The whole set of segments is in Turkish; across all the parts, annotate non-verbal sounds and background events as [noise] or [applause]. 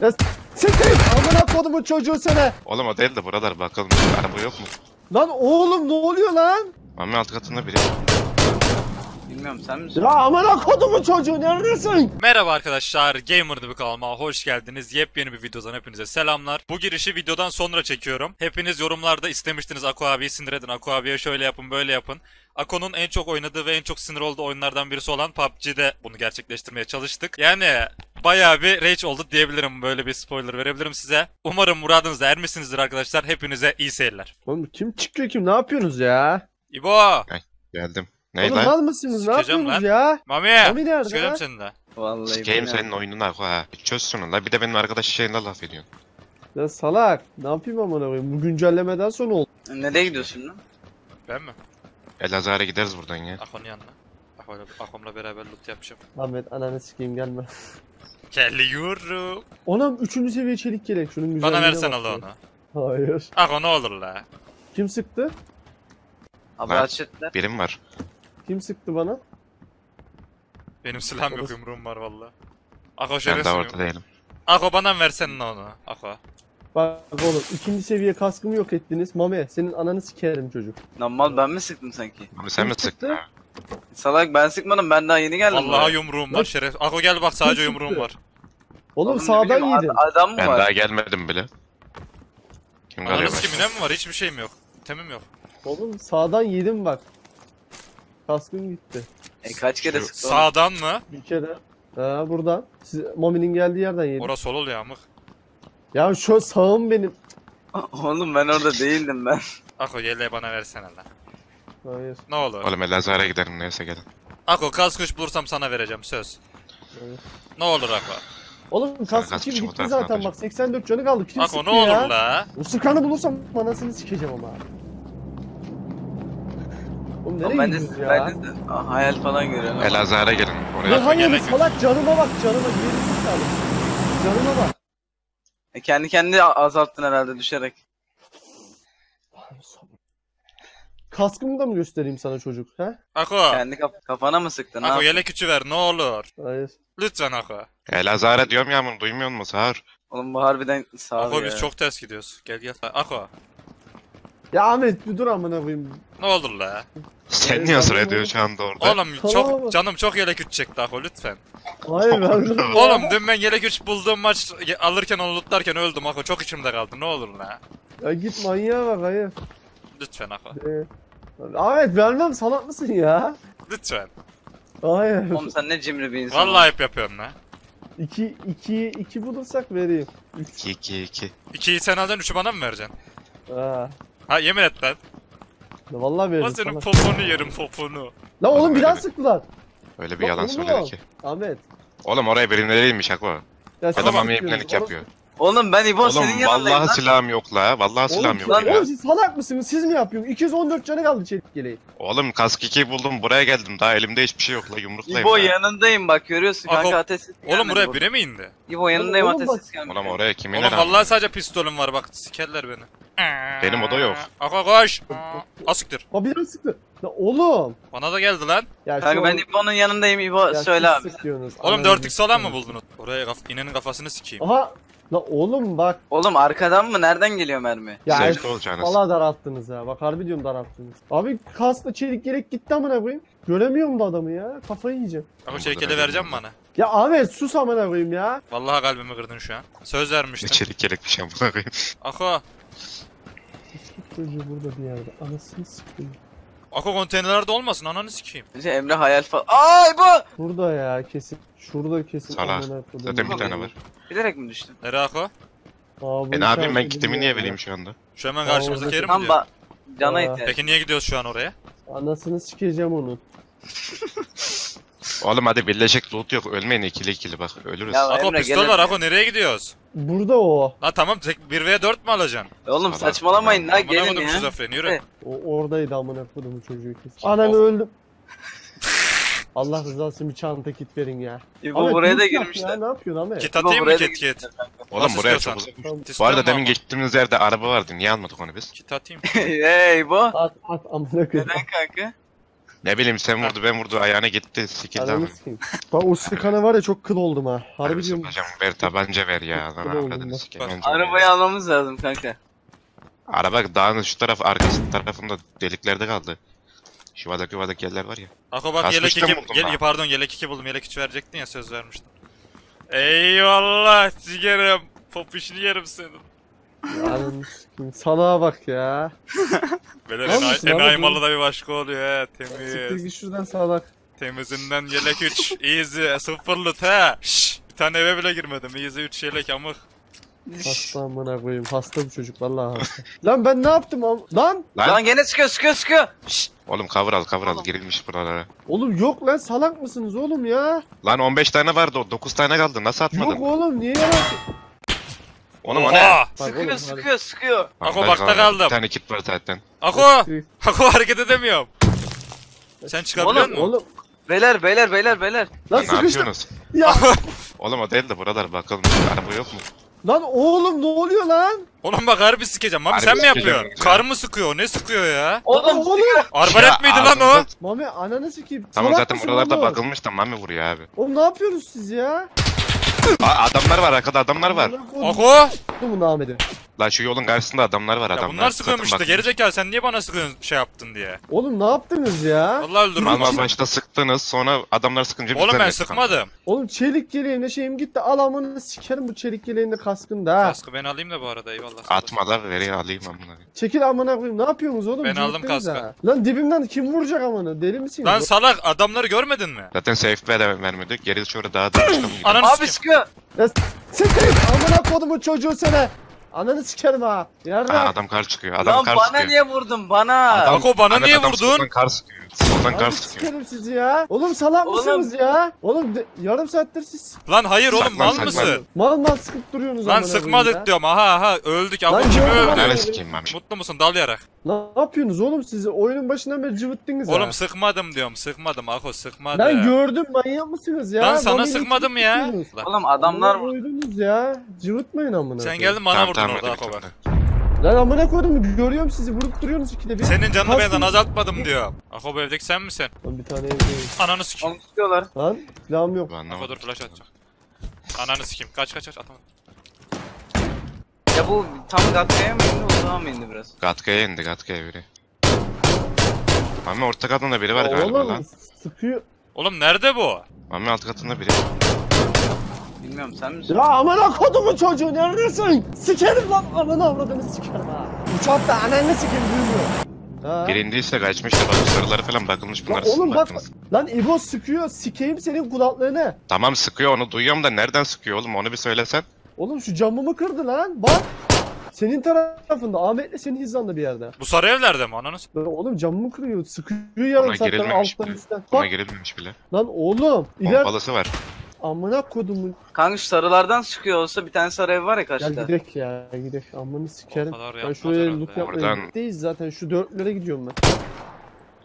Ya siktir amına kodumun çocuğu sene. Oğlum o değil de buralar bakalım. Araba yok mu? Lan oğlum ne oluyor lan? Mami alt katında biri. Bilmiyorum sen misin? Ya amına kodumun çocuğu neredesin? Merhaba arkadaşlar, Gamer bir kanalıma hoş geldiniz. Yepyeni bir videodan hepinize selamlar. Bu girişi videodan sonra çekiyorum. Hepiniz yorumlarda istemiştiniz Ako abiyi sinir edin, Ako abiye şöyle yapın, böyle yapın. Ako'nun en çok oynadığı ve en çok sinir olduğu oyunlardan birisi olan PUBG'de bunu gerçekleştirmeye çalıştık. Yani bayağı bir rage oldu diyebilirim, böyle bir spoiler verebilirim size. Umarım muradınıza ermişsinizdir arkadaşlar. Hepinize iyi seyirler. Oğlum kim çıkıyor kim ne yapıyorsunuz ya? İbo! Geldim. Ney Oğlum lan? mal mısınız ne Sikeceğim yapıyorsunuz lan. ya? Mami! Mami nerede Sikeceğim lan? seni de. Vallahi Sikeyim bilmiyorum. senin oyununu Ako ha. Çöz şunu la. Bir de benim arkadaş şeyinde laf ediyorsun. Ya salak ne yapayım amına koyayım bu güncellemeden sonra oldu. Nereye gidiyorsun lan? Ben mi? Elazığ'a gideriz buradan ya. Ako'nun yanına. Ako'yla, Ako'mla beraber loot yapacağım. Ahmet ananı sikeyim gelme. Geliyorum. Onam 3. seviye çelik gerek şunun Bana güzelliğine versen bak al onu. Hayır. Ako ne olur la. Kim sıktı? Abi Lan. aç etler. Birim var. Kim sıktı bana? Benim silahım yok yumruğum var valla. Ako Ben yok. orada değilim. Ako bana versen onu. Ako. Bak oğlum ikinci seviye kaskımı yok ettiniz. Mame senin ananı sikerim çocuk. Lan mal ben mi sıktım sanki? Mami sen mi sıktın? Salak ben sıkmadım ben daha yeni geldim. Vallahi buraya. yumruğum Lan- var şeref. Ako gel bak sadece Kim yumruğum var. Oğlum, Oğlum ne sağdan bileyim, yedin. ad- Adam mı Ben var? daha gelmedim bile. Kim Ananı galiba? sikimine mi var? Hiçbir şeyim yok. Temim yok. Oğlum sağdan yedim bak. Kaskım gitti. E, kaç kere Şu- sıktı oğlum? Sağdan mı? Bir kere. Ha buradan. Siz Mami'nin geldiği yerden yedim. Orası sol oluyor amık. Ya şu sağım benim. Oğlum ben orada değildim ben. Ako gel bana versene lan. Hayır. Ne olur. Oğlum Elazığ'a giderim neyse gelin. Ako kas kuş bulursam sana vereceğim söz. hayır. Ne olur Ako. Oğlum kask kask için için gitti fotoğrafını zaten bak 84 canı kaldı. Kim Ako sıktı ne olur la. O sıkanı bulursam anasını sikeceğim ama. Oğlum nereye Oğlum ben de, gidiyoruz ya? ben de Aa, hayal falan görüyorum. Elazığ'a gelin. Ne Oraya hayır gerek yok. salak canıma bak canıma. Canıma bak. E, kendi kendine azalttın herhalde düşerek. Kaskımı da mı göstereyim sana çocuk? He? Ako. Kendi kaf- kafana mı sıktın? Ako yaptın? yelek üçü ver ne olur. Hayır. Lütfen Ako. Elazığ'a diyorum ya bunu duymuyor musun Sağır? Oğlum bu harbiden sağ Ako ya. biz çok ters gidiyoruz. Gel gel. Ako. Ya Ahmet bir dur amına koyayım. Ne olur la. Sen niye ben sıraya bunu- diyor şu anda orada? Oğlum Tamam çok canım çok yelek 3 çekti Ako lütfen. Hayır ben Oğlum dün ben yelek 3 bulduğum maç alırken onu lootlarken öldüm Ako çok içimde kaldı ne olur la. Ya git manyağa bak hayır. Lütfen Ako. Ee, Ahmet vermem salak mısın ya? Lütfen. Hayır. Oğlum sen ne cimri bir insan. Vallahi hep yapıyorum la. 2 2 2 bulursak vereyim. 3. 2 2 2. 2'yi sen alacaksın 3'ü bana mı vereceksin? Ha. Ha yemin et lan. Vallahi O veririm. senin salak. poponu yerim poponu. Lan oğlum bir daha Öyle. sıktılar. Öyle bir Lan yalan oğlum. söyledi ki. Ahmet. Oğlum oraya birimde değilmiş Ako. Ya Adam salak Mami diyoruz. ipnelik yapıyor. Oğlum ben İbo senin Oğlum yanındayım vallahi lan. silahım yok la. Vallahi Oğlum, silahım yok lan ya. oğlum siz salak mısınız? Siz mi yapıyorsunuz? 214 canı kaldı çelik geleği. Oğlum kask 2 buldum buraya geldim. Daha elimde hiçbir şey yok la yumruktayım. İbo daha. yanındayım bak görüyorsun Ako- kanka ateşsiz Oğlum gelmedi buraya bu. bire mi indi? İbo yanındayım Oğlum bak- ateşsiz gelmedi. Oğlum oraya kimin Oğlum vallahi sadece pistolüm var bak sikerler beni. Benim o da yok. Ako koş. Asiktir. Ha bir sıktı. Ya oğlum. Bana da geldi lan. Ya Kanka ben İbo'nun yanındayım İbo ya söyle abi. sıkıyorsunuz. Oğlum Ananı 4x olan mı buldunuz? Oraya kaf inenin kafasını sikeyim. Aha. La oğlum bak. Oğlum arkadan mı nereden geliyor mermi? Ya Zevkli olacağınız. Valla daralttınız ya. Bak harbi diyorum daralttınız. Abi kasla çelik gerek gitti amına koyayım. Göremiyorum da adamı ya. Kafayı yiyeceğim. Ako çeykeli vereceğim bana. Ya Ahmet sus amına koyayım ya. Vallahi kalbimi kırdın şu an. Söz vermiştin. İçerik gerekmiş amına koyayım. Ako. Çocuğu burada bir yerde. Anasını sikeyim. Ako konteynerlerde olmasın ananı sikeyim. Bence Emre hayal falan. Aa İbo! Burada ya kesin. Şurada kesin. Salak. amına. Zaten bir tane var. Bilerek mi düştün? Nereye Ako? Aa, bu E ne yapayım ben işaret kitimi niye ediliyor vereyim şu anda? Şu hemen Aa, karşımızdaki orada- yeri mi Tam diyor? ba cana Aa. ihtiyaç. Peki niye gidiyoruz şu an oraya? ya. Anasını sikeceğim onun. [laughs] Oğlum hadi birleşik loot yok. Ölmeyin ikili ikili bak ölürüz. Ya- Ako Emre, pistol gel- var Ako nereye gidiyoruz? Burada o. Lan tamam tek 1v4 mi alacaksın? Oğlum Tamam. saçmalamayın la Amına gelin koydum ya. şizofreni yürü. Evet. O oradaydı amına koyduğum çocuğu kesin. Ananı öldüm. [laughs] Allah rızası için bir çanta kit verin ya. İbo Ahmet, buraya da loot yap girmişler. Ya, ne yapıyorsun Ahmet? Kit atayım mı buraya da kit kit? girmişler. Oğlum Nasıl buraya istiyorsan. çok uzak. Tamam. Bu arada demin ama. geçtiğimiz yerde araba vardı. Niye almadık onu biz? Kit atayım. [laughs] Hey İbo. At at amına koyayım. Neden kanka? Ne bileyim sen vurdu ben vurdu ayağına gitti sikildi Ananı sikeyim. Bak o sıkana var ya çok kıl oldum ha. Harbi diyorum. hocam ver tabanca ver ya. Lan Kıl oldum avradını bak. sikeyim. Bak, Bence ver. Arabayı almamız lazım kanka. Araba dağın şu taraf arkası tarafında deliklerde kaldı. Şu vadak yuvadak yerler var ya. Ako bak yelek 2 buldum gel, ha. pardon yelek 2 buldum. Yelek 3 verecektin ya söz vermiştin. Eyvallah ciğerim. Pop işini yerim senin. Sikeyim. Salağa bak ya. Böyle enayi, abi malı da bir başka oluyor he. Siktir Temiz. git şuradan salak. Temizinden yelek 3. Easy. Sıfırlıt he. Şşş. Bir tane eve bile girmedim. Easy 3 yelek amık. Hasta amına koyayım. Hasta bu çocuk vallahi hasta. Lan ben ne yaptım am- Lan Lan, Lan gene sıkıyor sıkıyor sıkıyor. Şşt. oğlum cover al cover al girilmiş buralara. oğlum yok lan salak mısınız oğlum ya? Lan 15 tane vardı o 9 tane kaldı nasıl atmadın? Yok oğlum niye yalan Oğlum o ne? Oha! Bak Sıkıyor oğlum, sıkıyor sıkıyor. Lan Ako ben bakta kaldım. kaldım. Bir tane kit var zaten. Ako! Ako hareket edemiyorum. Sen çıkabiliyor Oğlum, musun? Oğlum Beyler beyler beyler beyler. lan ne sıkıştım. yapıyorsunuz? Ya Oğlum o değil de buralar bakalım araba yok mu? lan oğlum ne oluyor lan? Oğlum bak harbi sikeceğim. Mami Harbi sen mi sikeceğim yapıyorsun? ya. Kar mı sıkıyor? Ne sıkıyor ya? Oğlum oğlum. Arbalet Ya miydi lan o? ağzınıza- Mami ananı sikeyim. Tamam Salak zaten mısın buralarda oğlum? bakılmış da mami vuruyor abi. Oğlum ne yapıyorsunuz siz ya? Aa, adamlar var arkada adamlar var. Ako! Bu Ahmet'i. Lan şu yolun karşısında adamlar var Ya adamlar. bunlar sıkıyormuş işte. Gerizekalı sen niye bana sıkıyorsun şey yaptın diye. Oğlum ne yaptınız ya? Vallahi öldürürüm. Mal başta sıktınız sonra adamlar sıkınca Oğlum bizden ben de sıkan. sıkmadım. Oğlum çelik yeleğimle şeyim gitti. Al amına sikerim bu çelik yeleğinde kaskında ha. Kaskı ben alayım da bu arada eyvallah. Atma da veriyor alayım amına. Çekil amına koyayım. Ne yapıyorsunuz oğlum? Ben aldım kaskı. ha. Lan dibimden kim vuracak amına? Deli misiniz? Lan salak adamları görmedin mi? Zaten safe de vermedik. Geri şöyle daha da. [clears throat] Ananı Abi sikeyim. sıkıyor. Siktir! Amına kodumun çocuğu sene. Ananı sikerim ha. Ha, Yarra. adam kar çıkıyor. Adam Lan kar bana sıkıyor. niye vurdun bana? Adam- Ako bana niye adam vurdun? soldan kar sıkıyor. Soldan kar Abi sıkıyor. sikerim sizi ya. Oğlum salak Oğlum. mısınız ya? Oğlum de- yarım saattir siz Lan hayır oğlum Saklan, mal saklan. mısın? mal mal sıkıp duruyorsunuz Lan amına koyayım sıkmadık diyorum. Aha aha öldük. Lan Ako kimi gördüm öldü? lan. Nerede sikeyim ben? Mutlu musun dalayarak? Ne yapıyorsunuz oğlum siz? Oyunun başından beri cıvıttınız ha. Oğlum sıkmadım diyorum. Sıkmadım Ako sıkmadım. Ben gördüm manyak mısınız ya? Lan sana Mami'yi sıkmadım ya. Lan, Oğlum adamlar Amına koydunuz ya. Cıvıtmayın amına. Sen koyayım. geldin bana Tamam, vurdun tamam, orada hadi Ako bitir, bak. hadi. Lan amına koydum görüyorum sizi vurup duruyorsunuz ikide bir. Senin canını benden azaltmadım diyor. Ako bu evdeki sen misin? Lan bir tane evdeyim. Ananı sikeyim. Onu sıkıyorlar. Lan silahım yok. Ben dur flash atacak. Ananı sikeyim. Kaç kaç kaç atamadım. Ya bu tam Gatka'ya mı indi uzağa mı indi biraz? Gatka'ya indi Gatka'ya biri. Mami orta katında biri var galiba Oğlum lan. sıkıyor. Oğlum nerede bu? Mami alt katında biri. Bilmiyorum sen misin? Ya amına kodumun çocuğu neredesin? Sikerim lan ananı avradını sikerim ha. Uçakta ananı sikerim duymuyor. Ha. Biri indiyse kaçmıştır. Bak sarıları falan bakılmış bunlar. Lan oğlum bak baktınız. lan İbo sıkıyor sikeyim senin kulaklarını. Tamam sıkıyor onu duyuyorum da nereden sıkıyor oğlum onu bir söylesen. Oğlum şu camımı kırdı lan bak. Senin tarafında Ahmet'le senin hizanda bir yerde. Bu sarı evlerde mi? Ananı s- oğlum camımı kırıyor sıkıyor yarım Ona girilmemiş alttan bile. üstten. Buna Bak girilmemiş bile. lan oğlum iler Pompalısı var. Amına kodumun. Kanka şu sarılardan sıkıyor olsa bir tane sarı ev var ya Gel karşıda. gidek ya gidek amını sikerim. Kadar Ben yapmaz şuraya herhalde loot ya. yapmaya Oradan- gitteyiz zaten şu dörtlere gidiyorum ben.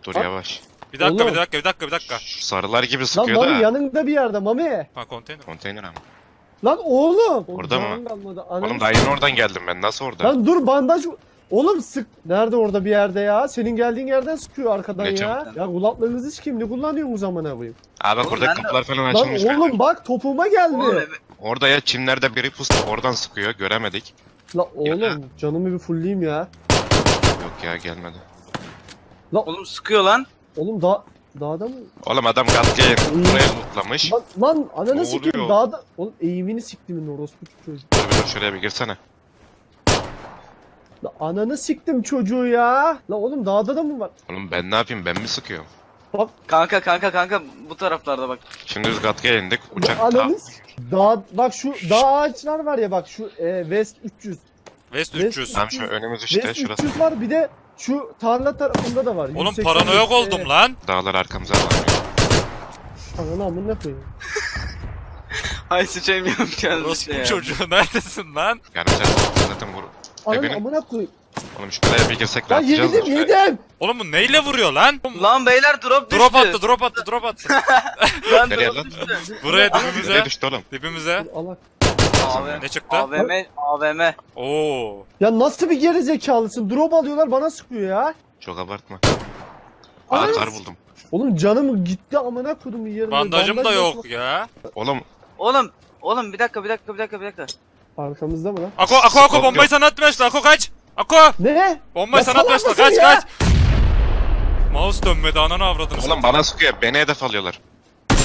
Dur Bak. yavaş. Bir dakika Oğlum. bir dakika bir dakika bir dakika. Şu sarılar gibi Lan sıkıyor Mami da. yanında bir yerde Mami. Ha konteyner. Konteyner ama. Lan oğlum. Orada mı? Canım kalmadı, ananı Oğlum daha yeni oradan geldim ben. Nasıl orada? Lan dur bandaj. Oğlum sık. Nerede orada bir yerde ya? Senin geldiğin yerden sıkıyor arkadan Ne ya. çabuk. Ya kulaklarınızı sikeyim ne kullanıyorsunuz zamana koyayım? Abi bak Oğlum orada ben de- kapılar falan Lan açılmış. oğlum bak topuma geldi. Oğlum eve- Orada ya çimlerde biri pustu oradan sıkıyor göremedik. La oğlum canımı bir fullleyeyim ya. Yok ya gelmedi. Oğlum sıkıyor lan. Oğlum da dağda mı? Oğlum adam Gatke'yi buraya lootlamış. Lan, lan ananı Ne sikeyim oluyor? dağda. Oğlum eğimini siktimin orospu çocuğu. Dur bir dur şuraya bir girsene. La ananı siktim çocuğu ya. La oğlum dağda da mı var? Oğlum ben ne yapayım ben mi sıkıyorum? Bak Kanka kanka kanka bu taraflarda bak. Şimdi biz Gatke'ye indik. Uçak ananı s- Dağ, bak şu dağ ağaçlar var ya bak şu e, West 300. West West- 300. Tam şu önümüz işte West şurası. 300 var bir de şu tarla tarafında da var. Oğlum 180 paranoyak e, oldum lan. Dağlar arkamıza var. Ananı amına koyayım. Hay sıçayım yapacağız Orospu işte ya. çocuğu neredesin lan? Yani sen zaten vur. Ananı amına koyayım. Oğlum şuraya bir girsek Lan rahatlayacağız şuraya. yedim. Oğlum bu neyle vuruyor lan? Lan beyler drop düştü. Drop attı drop attı drop attı. [laughs] Lan Nereye drop lan? düştü. Buraya Nereye dibimize. düştü oğlum? Dibimize. Allah. AVM. Ne çıktı? AVM. AVM. Oo. Ya nasıl bir geri zekalısın? Drop alıyorlar bana sıkıyor ya. Çok abartma. Ananı kar s- buldum. Oğlum canım gitti amına kodum yerine. Bandajım da Bandaj yok ya. Oğlum Oğlum oğlum bir dakika bir dakika bir dakika bir dakika. Arkamızda mı lan? Ako Ako Ako Yok, bombayı yok. sana atmışlar. Ako kaç. Ako Ne? bombayı Ya sana salak atmışlar. mısın Kaç ya? kaç. Mouse dönmedi ananı avradını. oğlum bana sıkıyor. Beni hedef alıyorlar.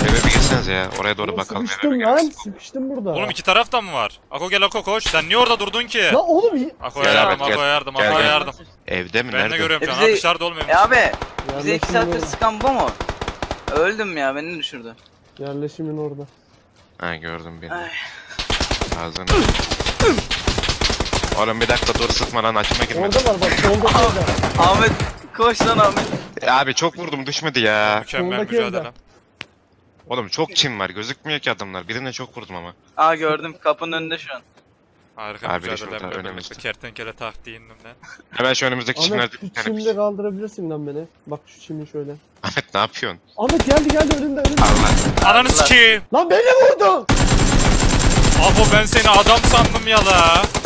Eve bir gitsenize ya. Oraya doğru Oğlum bakalım. eve bir Sıkıştım lan sıkıştım burada. Oğlum iki taraftan mı var? Ako gel Ako koş. Sen niye orada durdun ki? La oğlum iyi. Ako Gel yardım, Ako gel. yardım, Gel, yardım. Evde mi? Ben Nerede? ne görüyorum şu an? E bize- Ha, dışarıda olmuyor. E abi bize Yerleşimin iki saattir orada. sıkan bu mu? Öldüm ya beni düşürdü. Yerleşimin orada. Ha gördüm bir. Ay. Ağzını. Oğlum bir dakika dur sıkma lan açma girmedi. Orada var bak solda orada. Ahmet koş lan Ahmet. Abi çok vurdum düşmedi ya. Mükemmel Soldaki mücadele. evde. Oğlum çok çim var gözükmüyor ki adamlar. Birine çok vurdum ama. Aa gördüm kapının önünde şu an. Harika Abi de mücadele. şurada, Böyle önümüzde. bir Kertenkele taktiğinden de. Hemen şu önümüzdeki Ahmet çimlerde şu bir tane çimde kaldırabilirsin lan beni. Bak şu çimi şöyle. Ahmet ne yapıyorsun? Ahmet geldi geldi önünde önünde. Allah. Ananı sikeyim. Lan beni vurdu. Ako ben seni adam sandım ya la.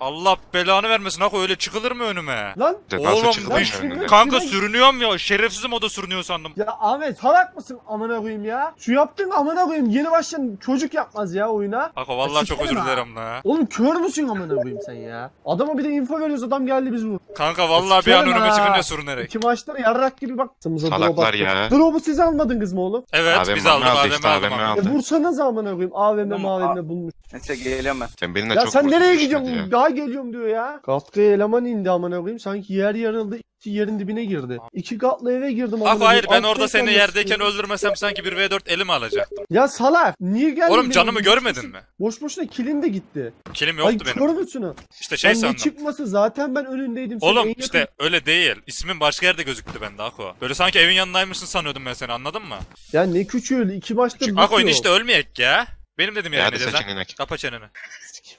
Allah belanı vermesin Ako öyle çıkılır mı önüme? Lan. Oğlum, çıkılır lan önüne? Kanka sürünüyorum ya. Şerefsizim o da sürünüyor sandım. Ya Ahmet salak mısın amına koyayım ya? Şu yaptığın amına koyayım yeni başlayan çocuk yapmaz ya oyuna. Ako vallahi çok sikerim özür dilerim la. Oğlum kör müsün amına koyayım sen ya? Adama bir de info veriyoruz adam geldi biz vur. Kanka vallahi bir an önüme ha. çıkınca sürünerek. İki maçta yarrak gibi bak. Salaklar ya. Drop'u siz almadınız mı oğlum? Evet AVM biz aldık aldı AVM işte, aldım. AVM. E vursanız amına koyayım. AVM mavm bulmuş. Neyse ben. Sen Ya çok sen vurdun, nereye gidiyorsun? ya. Daha geliyorum diyor ya. Katkı eleman indi amına koyayım. Sanki yer yarıldı. iki yerin dibine girdi. İki katlı eve girdim amına Ako hayır ben orada seni de yerdeyken öldürmesem sanki bir V4 elime alacaktım. Ya salak. Niye geldin? Oğlum benim canımı gibi? görmedin mi? Boş boşuna kilin de gitti. Kilim Ay yoktu kör benim. müsün ha? İşte şey sandım. çıkması zaten ben önündeydim. Sen Oğlum yakın- işte öyle değil. İsmin başka yerde gözüktü bende Ako. Böyle sanki evin yanındaymışsın sanıyordum ben seni anladın mı? Ya ne küçüğü iki maçta Ako işte ölmeyek ya. Benim dedim Ya yani hadi seçin inek. Kapa çeneni.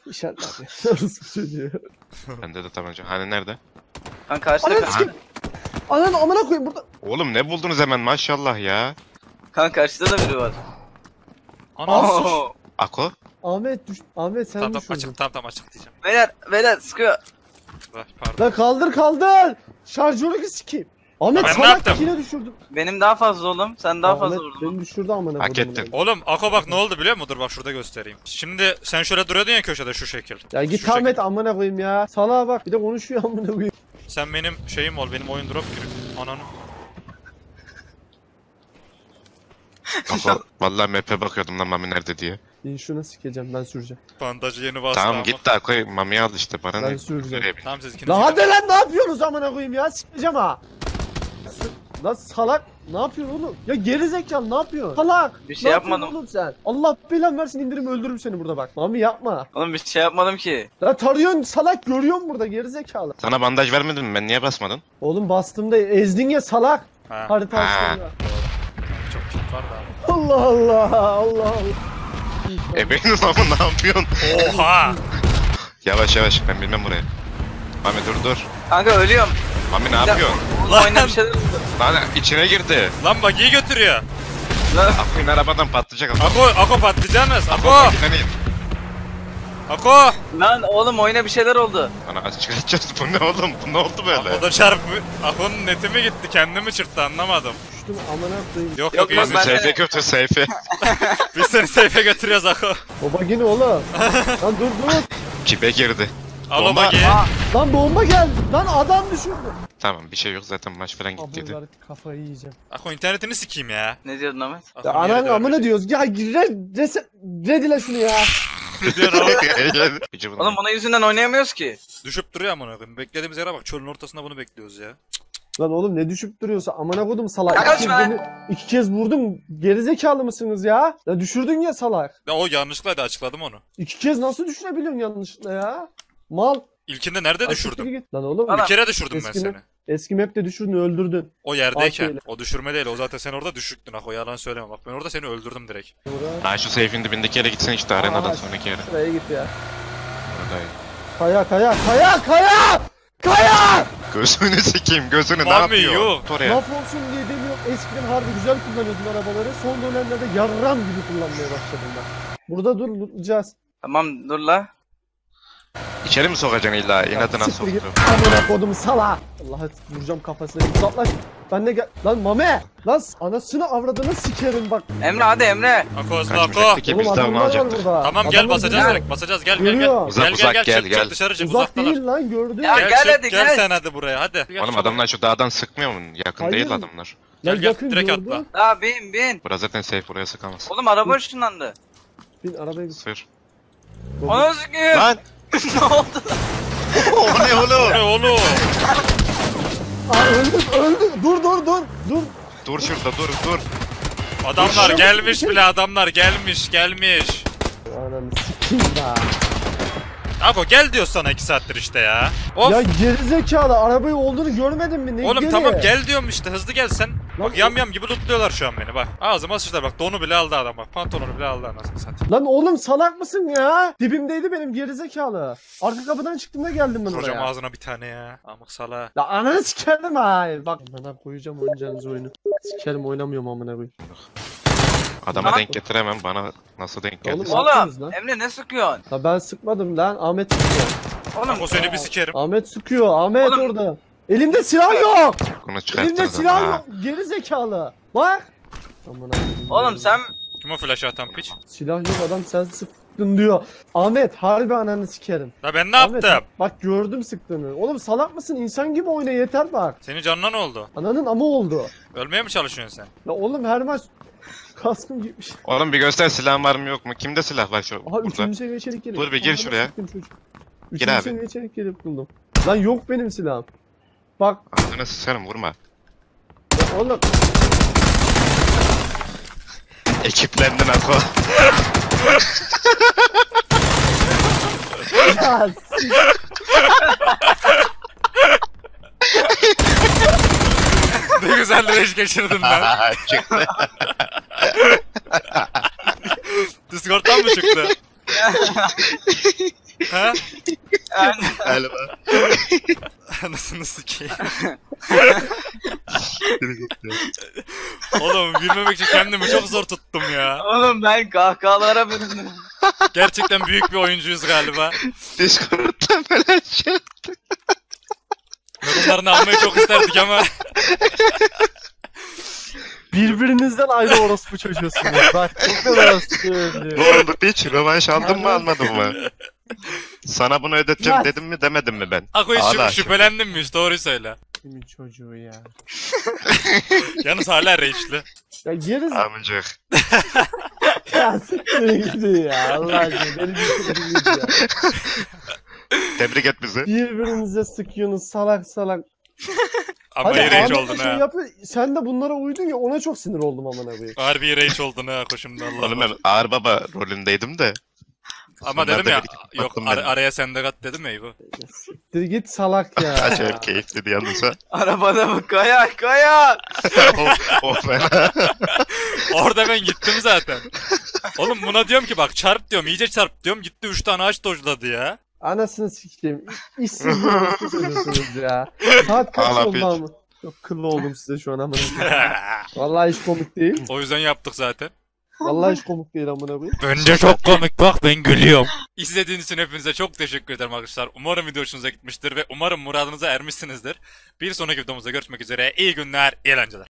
İşaretler ya. [laughs] Nasıl çocuğu? Bende de tabanca. Hani nerede? Lan karşıda Ananı karşıda. sikim. Ananı amına koyayım burada. Oğlum ne buldunuz hemen maşallah ya. Kan karşıda da biri var. Ana Oo. Ako? Ahmet düş. Ahmet sen Tamam tamam düşürdün. açık tamam tamam açık diyeceğim. Beyler beyler sıkıyor. Pardon. Lan kaldır kaldır. Şarjörü sikeyim. Ahmet Ben ne salak yaptım? yine düşürdüm. Benim daha fazla oğlum. Sen daha fazla Ahmet vurdun. beni düşürdü amına Hak koyayım. ettin. Oğlum Ako bak ne oldu biliyor musun? Dur bak şurada göstereyim. Şimdi sen şöyle duruyordun ya köşede şu şekil. Ya git Şu Ahmet amına koyayım ya. Salağa bak bir de konuşuyor amına koyayım. Sen benim şeyim ol, benim oyun drop giriyor. Ananı. Ako vallahi map'e bakıyordum lan Mami nerede diye. İyi şuna sikeceğim ben süreceğim. Bandajı yeni bastı Tamam ama. git de Ako'yu Mami'ye al işte bana Ben ne? süreceğim. Tamam siz ikiniz Lan gidin. hadi lan ne yapıyorsunuz amına koyayım ya sikeceğim ha. Lan salak ne yapıyorsun oğlum? Ya geri zekalı ne yapıyorsun? Salak. Bir şey ne yapmadım. oğlum sen. Allah belan versin indirim öldürürüm seni burada bak. Mami yapma. Oğlum bir şey yapmadım ki. Ya tarıyorsun salak görüyorsun burada geri zekalı. Sana bandaj vermedim mi ben niye basmadın? Oğlum bastığımda ezdin ya salak. Ha, Harita Ha. açtığında. çok kit var da. Allah Allah Allah Allah. E benim ama ne yapıyorsun? Oha! Yavaş yavaş ben bilmem buraya. Mami dur dur. Kanka ölüyorum. Mami ne yapıyorsun? Lan. bir şeyler. Lan içine girdi. Lan bagiyi götürüyor. Lan Ako'nun arabadan patlayacak. Ako, Ako patlayacaksınız. Ako. Ako. lan oğlum oyuna bir şeyler oldu. Ana aç çıkartacağız. Bu ne oğlum? Bu ne oldu böyle? O da çarpı. Ako'nun neti mi gitti? Kendi mi çırptı anlamadım. Düştüm amına koyayım. Yok yok, Yok, ben- Seyfe kötü seyfe. [laughs] Biz seni safe'e götürüyoruz Ako. O bagini oğlum. [laughs] lan dur dur. Kibe girdi. Al o Bomba. bagiyi. Aa, Lan bomba geldi. Lan adam düşürdü. Tamam bir şey yok zaten maç falan gittiydi. Abular kafayı yiyeceğim. Ako internetini sikeyim ya. ne diyordun Ahmet? Ya anan amına diyoruz. Ya re, rese, redile şunu ya. [laughs] Oğlum. Buna yüzünden oynayamıyoruz ki. Düşüp duruyor amına koyayım. Beklediğimiz yere bak. Çölün ortasında bunu bekliyoruz ya. Lan oğlum ne düşüp duruyorsa amına kodum salak. Ya İki kaçma kez, beni- iki kez vurdum. Gerizekalı mısınız ya? Ya düşürdün ya salak. Ya o yanlışlıkla açıkladım onu. İki kez nasıl düşürebiliyorsun yanlışlıkla ya? Mal. İlkinde nerede Ay, düşürdüm? Lan oğlum. Bir kere düşürdüm ben Eski seni. Eski map'te düşürdün öldürdün. O yerdeyken. O düşürme değil. O zaten sen orada düşüktün. Ako yalan söyleme. Bak ben orada seni öldürdüm direkt. Ha şu seyfin dibindeki yere gitsin işte arenadan sonraki yere. şuraya git ya. Orada. Kaya kaya kaya kaya! Kaya! Gözünü sikeyim gözünü ne Mami, yapıyor? yok. Oraya. Laf olsun diye demiyorum. Eskiden harbi güzel kullanıyordum arabaları. Son dönemlerde yarram gibi kullanmaya başladım ben. Burada dur duracağız. Tamam dur la. İçeri mi sokacaksın illa? İnadına Siktir git. soktu. Amına kodum sala. Allah'a vuracağım kafasına. Uzaklaş. Ben de gel. Lan mame. Lan anasını avradını sikerim bak. Emre hadi Emre. Ako hızlı Ako. Kaçmayacaktık ki biz de onu adamlar var alacaktık. burada. Tamam gel Adamlar basacağız direkt basacağız gel gel gel. Geliyor. Uzak, Gel uzak, gel gel, gel çık, gel. çık dışarı çık Uzak uzaktalar. değil lan gördün. Ya Gel, gel çık, hadi, gel gel. sen hadi buraya hadi. Oğlum adamlar şu dağdan sıkmıyor mu? Yakın Hayır. değil adamlar. Gel, gel, yakın direkt gördün. atla. Daha bin bin. Burası zaten safe buraya sıkamaz. Oğlum araba ışınlandı. Bin arabaya git. Sır. Ona sıkıyor. Lan! [laughs] ne oldu lan? o ne oğlum? Ne oğlum? Aa öldüm öldüm. Dur dur dur. Dur. Dur şurada dur dur. Adamlar Dur. gelmiş bile adamlar gelmiş gelmiş. Ananı sikeyim. Ako gel diyor sana 2 saattir işte ya. Of. Ya gerizekalı arabayı olduğunu görmedin mi? Ne Oğlum geri? tamam gel diyorum işte hızlı gel sen. Bak yam yam gibi lootluyorlar şu an beni bak. Ağzıma sıçtılar bak donu bile aldı adam bak. Pantolonu bile aldı anasını satayım. Lan oğlum salak mısın ya? Dibimdeydi benim gerizekalı. Arka kapıdan çıktığımda geldim ben Vuracağım oraya. ağzına bir tane ya. Amık sala. Ya ananı sikerim ha. Bak amına koyacağım oynayacağınız oyunu. Sikerim oynamıyorum amına koyayım. Adama Lan- denk getiremem bana nasıl denk geldi? Oğlum- Oğlum, lan? Emre ne sıkıyorsun? La ben sıkmadım lan Ahmet sıkıyor. Oğlum Ako seni bir sikerim. Ahmet sıkıyor. Ahmet Oğlum- orada. Elimde silah yok. Bunu Elimde silah ha. yok. Geri zekalı. Bak. Amına koyayım. Oğlum sen Kim o flash atan piç? Silah yok adam sen sıktın diyor. Ahmet harbi ananı sikerim. La ben ne Ahmet, yaptım? Bak gördüm sıktığını. Oğlum salak mısın? İnsan gibi oyna yeter bak. Senin canına ne oldu? Ananın ama oldu. Ölmeye mi çalışıyorsun sen? La oğlum her maç [laughs] kaskım gitmiş. Oğlum bir göster silahın var mı yok mu? Kimde silah var şu Aha burada? üçüncü seviye çelik yelek. Dur bir gir şuraya. Gir Üçüncü abi. seviye çelik yelek buldum. Lan yok benim silahım. Bak Ağzına sıçarım vurma. ya oğlum. Ekiplendin Ako. Ya sik- ne güzel reş geçirdin lan. [laughs] Çıktı. Discord'dan mı çıktı? [laughs] ha? Galiba. Anasını sikeyim. [laughs] Oğlum gülmemek için kendimi çok zor tuttum ya. oğlum ben kahkahalara büründüm. Gerçekten büyük bir oyuncuyuz galiba. Discord'dan falan şey. Yorumlarını almayı çok isterdik ama. Birbirinizden ayrı orospu çocuğusunuz. Bak çok kadar Ne söylüyor. oldu hiç? Rövanş aldın mı almadın mı? Sana bunu ödeteceğim Ya- dedim mi demedim mi ben? Ako hiç Ağla şüphelendin mi hiç doğruyu söyle. Kimin çocuğu ya? [laughs] Yalnız hala reişli. Ya geriz Amcık. [laughs] ya siktir gidi ya. Allah aşkına beni bitirdiniz ya. Tebrik et bizi. Birbirinize sıkıyorsunuz salak salak. Ama iyi Ahmet oldun de şey ha. yapıyor. Sen de bunlara uydun ya ona çok sinir oldum amına koyayım. Harbi iyi reis oldun ha koşumda Allah. Oğlum ben ağır baba rolündeydim de. Ama dedim ya yok ar- araya sende kat dedim ya bu. Git salak ya. [laughs] Acayip keyifliydi yalnız ha. [laughs] Arabada mı kaya kaya. o, o fena. [laughs] Orada ben gittim zaten. Oğlum buna diyorum ki bak çarp diyorum iyice çarp diyorum gitti 3 tane ağaç dojladı ya. Anasını sikeyim. İşsiz çocuğusunuz ya. Saat kaç oldu ama? Çok kıllı oldum size şu an amına koyayım. Vallahi hiç komik değil. o yüzden yaptık zaten. Vallahi hiç komik değil amına koyayım. Bence çok komik bak ben gülüyorum. İzlediğiniz için hepinize çok teşekkür ederim arkadaşlar. Umarım video hoşunuza gitmiştir ve umarım muradınıza ermişsinizdir. Bir sonraki videomuzda görüşmek üzere. İyi günler, iyi eğlenceler.